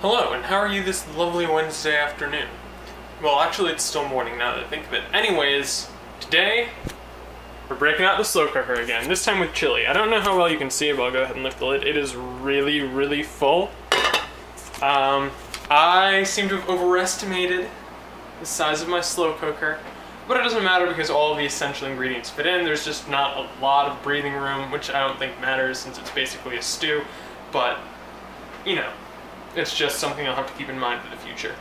Hello, and how are you this lovely Wednesday afternoon? Well, actually, it's still morning now that I think of it. Anyways, today we're breaking out the slow cooker again, this time with chili. I don't know how well you can see it, but I'll go ahead and lift the lid. It is really, really full. Um, I seem to have overestimated the size of my slow cooker, but it doesn't matter because all the essential ingredients fit in. There's just not a lot of breathing room, which I don't think matters since it's basically a stew, but, you know, it's just something I'll have to keep in mind for the future.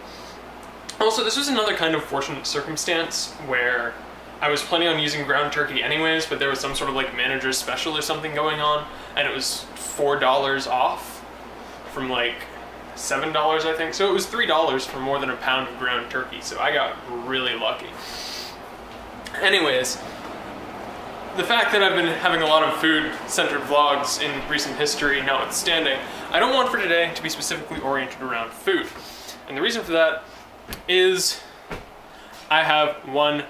Also, this was another kind of fortunate circumstance where I was planning on using ground turkey anyways, but there was some sort of like manager's special or something going on, and it was $4 off from like $7 I think. So it was $3 for more than a pound of ground turkey, so I got really lucky. Anyways, the fact that I've been having a lot of food-centered vlogs in recent history notwithstanding, I don't want for today to be specifically oriented around food. And the reason for that is I have one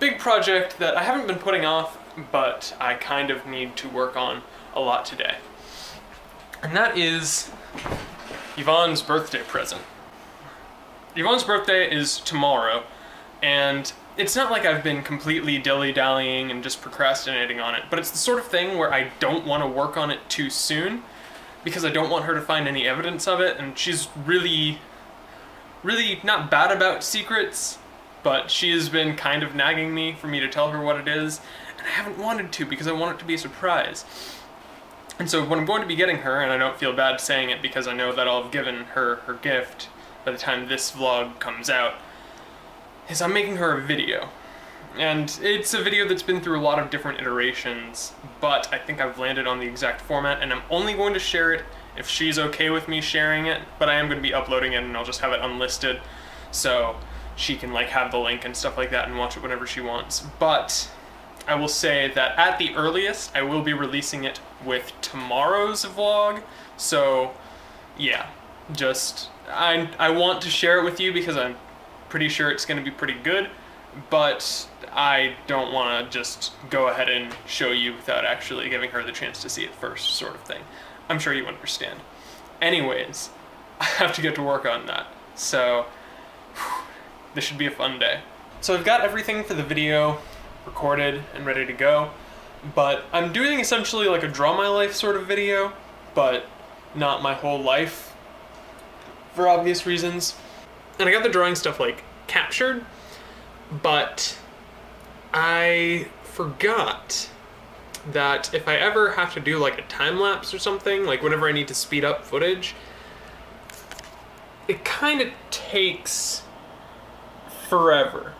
big project that I haven't been putting off, but I kind of need to work on a lot today. And that is Yvonne's birthday present. Yvonne's birthday is tomorrow, and it's not like I've been completely dilly-dallying and just procrastinating on it, but it's the sort of thing where I don't want to work on it too soon because I don't want her to find any evidence of it, and she's really, really not bad about secrets, but she has been kind of nagging me for me to tell her what it is, and I haven't wanted to because I want it to be a surprise. And so what I'm going to be getting her, and I don't feel bad saying it because I know that I'll have given her her gift by the time this vlog comes out, is I'm making her a video. And it's a video that's been through a lot of different iterations, but I think I've landed on the exact format, and I'm only going to share it if she's okay with me sharing it, but I am going to be uploading it and I'll just have it unlisted, so she can like have the link and stuff like that and watch it whenever she wants. But I will say that at the earliest, I will be releasing it with tomorrow's vlog, so yeah, just, I, I want to share it with you because I'm pretty sure it's going to be pretty good, but I don't want to just go ahead and show you without actually giving her the chance to see it first, sort of thing. I'm sure you understand. Anyways, I have to get to work on that, so whew, this should be a fun day. So I've got everything for the video recorded and ready to go, but I'm doing essentially like a draw my life sort of video, but not my whole life for obvious reasons. And I got the drawing stuff like captured, but I forgot that if I ever have to do like a time lapse or something, like whenever I need to speed up footage, it kind of takes forever.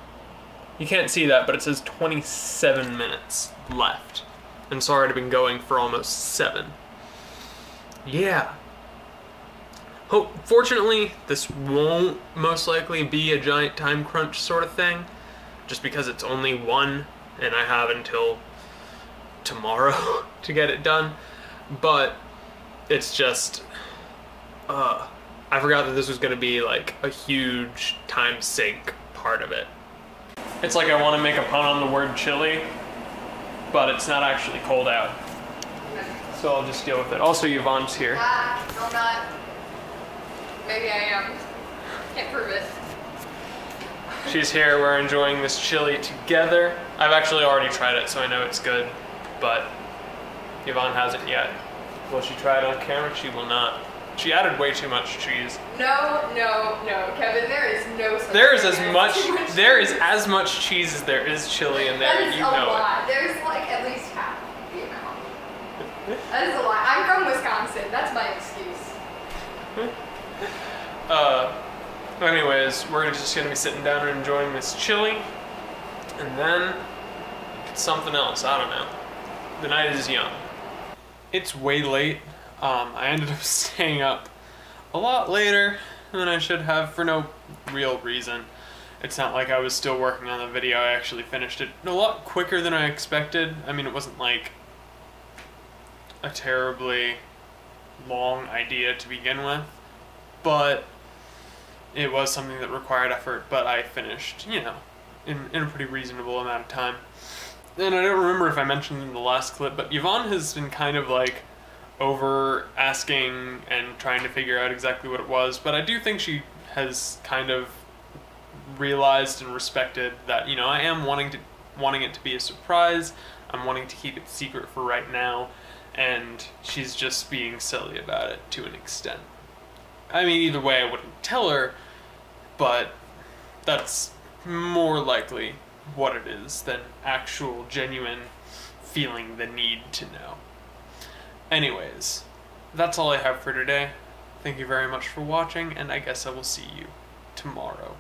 You can't see that, but it says 27 minutes left. And sorry, I've been going for almost seven. Yeah, Hope, fortunately, this won't most likely be a giant time crunch sort of thing, just because it's only one and I have until tomorrow to get it done. But it's just, uh, I forgot that this was going to be like a huge time sink part of it. It's like I want to make a pun on the word chili, but it's not actually cold out. So I'll just deal with it. Also, Yvonne's here. Ah, no. Maybe I am. Can't prove it. She's here, we're enjoying this chili together. I've actually already tried it, so I know it's good, but Yvonne hasn't yet. Will she try it on camera? She will not. She added way too much cheese. No, no, no, Kevin. There is no. Such There is as much cheese. there is as much cheese as there is chili in there, That and is you a know lot. There's like at least half the amount. That is a lot. I'm from Wisconsin. That's my excuse. Uh anyways, we're just gonna be sitting down and enjoying this chili. And then something else, I don't know. The night is young. It's way late. Um, I ended up staying up a lot later than I should have for no real reason. It's not like I was still working on the video, I actually finished it a lot quicker than I expected. I mean, it wasn't like a terribly long idea to begin with, but it was something that required effort, but I finished, you know, in, in a pretty reasonable amount of time. And I don't remember if I mentioned in the last clip, but Yvonne has been kind of like over asking and trying to figure out exactly what it was, but I do think she has kind of realized and respected that you know I am wanting to wanting it to be a surprise. I'm wanting to keep it secret for right now, and she's just being silly about it to an extent. I mean, either way, I wouldn't tell her, but that's more likely what it is than actual genuine feeling the need to know. Anyways, that's all I have for today. Thank you very much for watching, and I guess I will see you tomorrow.